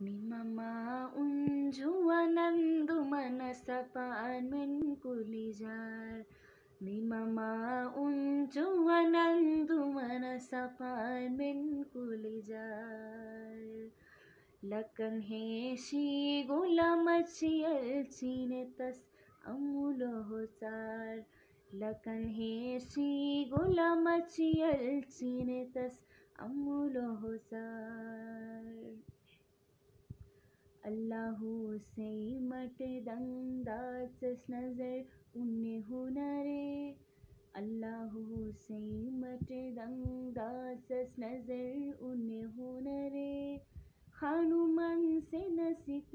مما أنجو ونندمن من كل جار مما أنجو ونندمن من كل جار لكن هيشي غلامتشي تس أموله تار لكن هيشي غلامتشي تس أموله تار اللہ سے مٹ دنگداس نظر ان ہنرے اللہ سے مٹ دنگداس نظر ان ہنرے خانو من سے نسیت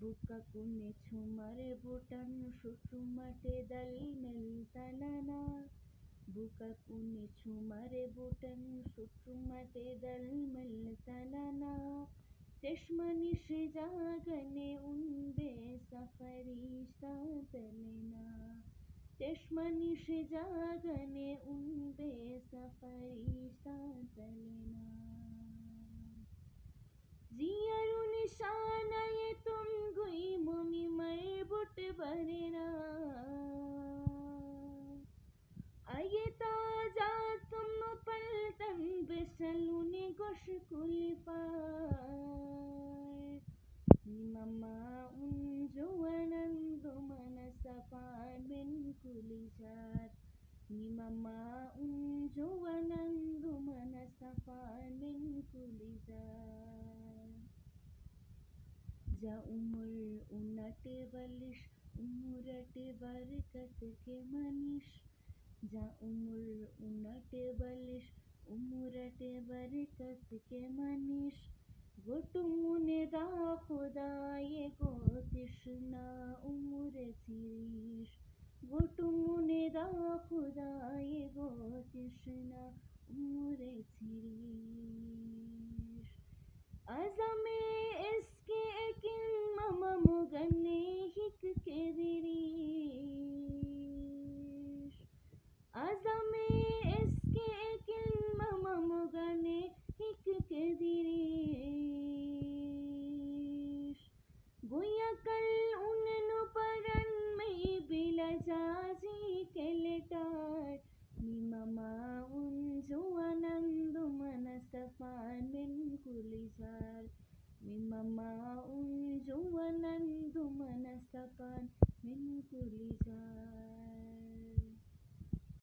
چھمر بوٹن شٹمٹ دل ملتننا تشمنش جاگنے ان بے سفریشتا تلنا تشمنش جاگنے ان بے سفریشتا تلنا جیارو کل جار مما انجو ونندو منسپا من کل جار جا عمر انٹ بلش عمرٹ برکت کے منش جا عمر انٹ بلش عمرٹ برکت کے منش گٹمنے دا خدائے گو تشنا عمر কৃষ্ণ মুরছিরি you